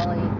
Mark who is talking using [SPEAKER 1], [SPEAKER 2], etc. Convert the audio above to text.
[SPEAKER 1] Molly.